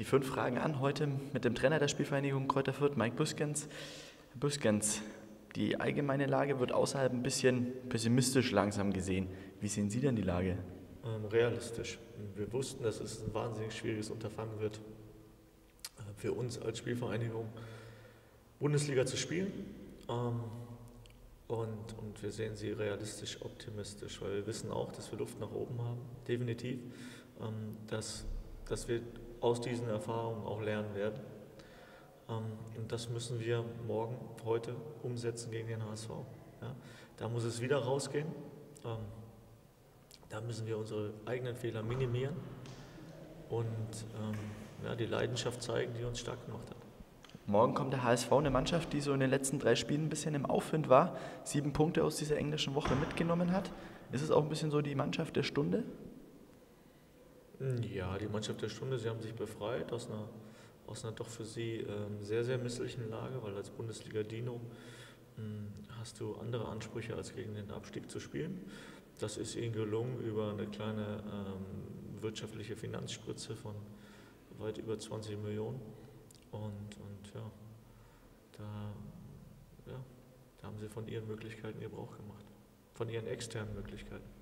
Die fünf Fragen an heute mit dem Trainer der Spielvereinigung Kräuter Fürth, Mike. Herr Büskens, die allgemeine Lage wird außerhalb ein bisschen pessimistisch langsam gesehen. Wie sehen Sie denn die Lage? Ähm, realistisch. Wir wussten, dass es ein wahnsinnig schwieriges Unterfangen wird, äh, für uns als Spielvereinigung Bundesliga zu spielen. Ähm, und, und wir sehen sie realistisch optimistisch, weil wir wissen auch, dass wir Luft nach oben haben, definitiv, ähm, dass, dass wir aus diesen Erfahrungen auch lernen werden. Ähm, und das müssen wir morgen, heute umsetzen gegen den HSV. Ja, da muss es wieder rausgehen. Ähm, da müssen wir unsere eigenen Fehler minimieren und ähm, ja, die Leidenschaft zeigen, die uns stark gemacht hat. Morgen kommt der HSV, eine Mannschaft, die so in den letzten drei Spielen ein bisschen im Aufwind war, sieben Punkte aus dieser englischen Woche mitgenommen hat. Ist es auch ein bisschen so die Mannschaft der Stunde? Ja, die Mannschaft der Stunde, sie haben sich befreit aus einer, aus einer doch für sie ähm, sehr, sehr misslichen Lage, weil als Bundesliga-Dino hm, hast du andere Ansprüche, als gegen den Abstieg zu spielen. Das ist ihnen gelungen über eine kleine ähm, wirtschaftliche Finanzspritze von weit über 20 Millionen. Und, und ja, da, ja, da haben sie von ihren Möglichkeiten Gebrauch gemacht, von ihren externen Möglichkeiten.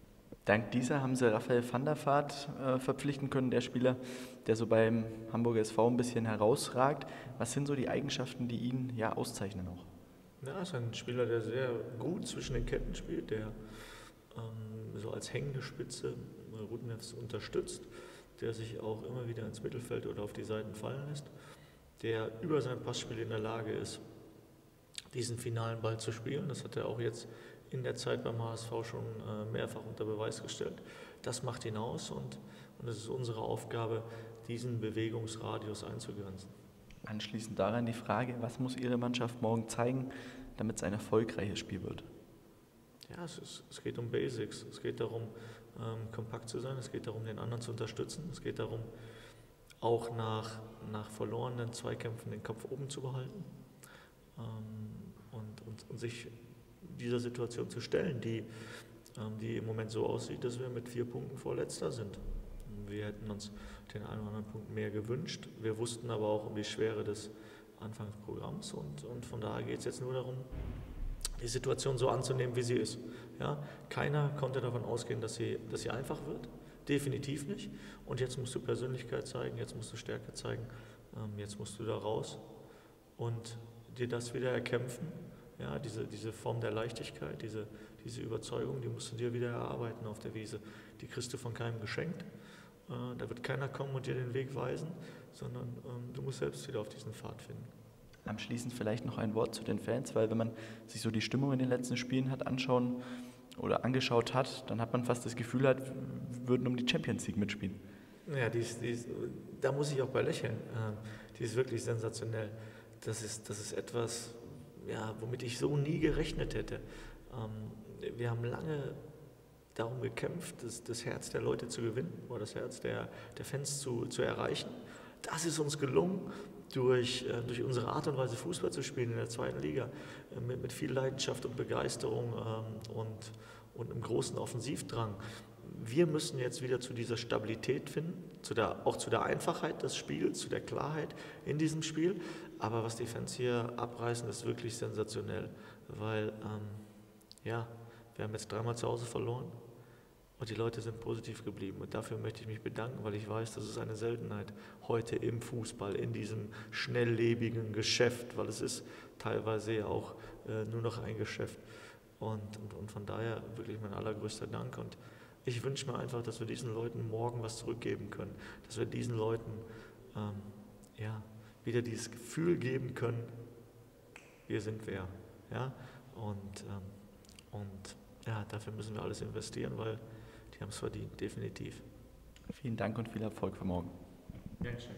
Dank dieser haben sie Raphael van der Vaart äh, verpflichten können, der Spieler, der so beim Hamburger SV ein bisschen herausragt. Was sind so die Eigenschaften, die ihn ja auszeichnen auch? Ja, ist ein Spieler, der sehr gut zwischen den Ketten spielt, der ähm, so als hängende Spitze äh, Rudnevs unterstützt, der sich auch immer wieder ins Mittelfeld oder auf die Seiten fallen lässt, der über sein Passspiel in der Lage ist, diesen finalen Ball zu spielen. Das hat er auch jetzt in der Zeit beim HSV schon äh, mehrfach unter Beweis gestellt. Das macht ihn aus und, und es ist unsere Aufgabe, diesen Bewegungsradius einzugrenzen. Anschließend daran die Frage, was muss Ihre Mannschaft morgen zeigen, damit es ein erfolgreiches Spiel wird? Ja, es, ist, es geht um Basics. Es geht darum, ähm, kompakt zu sein. Es geht darum, den anderen zu unterstützen. Es geht darum, auch nach, nach verlorenen Zweikämpfen den Kopf oben zu behalten ähm, und, und, und sich dieser Situation zu stellen, die, ähm, die im Moment so aussieht, dass wir mit vier Punkten vorletzter sind. Wir hätten uns den einen oder anderen Punkt mehr gewünscht. Wir wussten aber auch um die Schwere des Anfangsprogramms und, und von daher geht es jetzt nur darum, die Situation so anzunehmen, wie sie ist. Ja? Keiner konnte davon ausgehen, dass sie, dass sie einfach wird. Definitiv nicht. Und jetzt musst du Persönlichkeit zeigen, jetzt musst du Stärke zeigen, ähm, jetzt musst du da raus und dir das wieder erkämpfen ja, diese, diese Form der Leichtigkeit, diese, diese Überzeugung, die musst du dir wieder erarbeiten auf der Wiese. Die kriegst du von keinem geschenkt. Äh, da wird keiner kommen und dir den Weg weisen, sondern ähm, du musst selbst wieder auf diesen Pfad finden. Abschließend vielleicht noch ein Wort zu den Fans, weil wenn man sich so die Stimmung in den letzten Spielen hat anschauen oder angeschaut hat, dann hat man fast das Gefühl, hat, würden um die Champions League mitspielen. Ja, die ist, die ist, da muss ich auch bei lächeln. Ähm, die ist wirklich sensationell. Das ist, das ist etwas, ja, womit ich so nie gerechnet hätte. Ähm, wir haben lange darum gekämpft, das, das, Herz der Leute zu gewinnen oder das Herz der, der Fans zu, zu erreichen. Das ist uns gelungen durch, äh, durch unsere Art und Weise Fußball zu spielen in der zweiten Liga, äh, mit, mit viel Leidenschaft und Begeisterung ähm, und, und einem großen Offensivdrang. Wir müssen jetzt wieder zu dieser Stabilität finden, zu der, auch zu der Einfachheit des Spiels, zu der Klarheit in diesem Spiel. Aber was die Fans hier abreißen, ist wirklich sensationell, weil ähm, ja, wir haben jetzt dreimal zu Hause verloren und die Leute sind positiv geblieben. Und dafür möchte ich mich bedanken, weil ich weiß, das ist eine Seltenheit heute im Fußball, in diesem schnelllebigen Geschäft, weil es ist teilweise ja auch äh, nur noch ein Geschäft. Und, und, und von daher wirklich mein allergrößter Dank. Und ich wünsche mir einfach, dass wir diesen Leuten morgen was zurückgeben können, dass wir diesen Leuten ähm, ja, wieder dieses Gefühl geben können, wir sind wer. Ja? Und, ähm, und ja, dafür müssen wir alles investieren, weil die haben es verdient, definitiv. Vielen Dank und viel Erfolg für morgen. Dankeschön.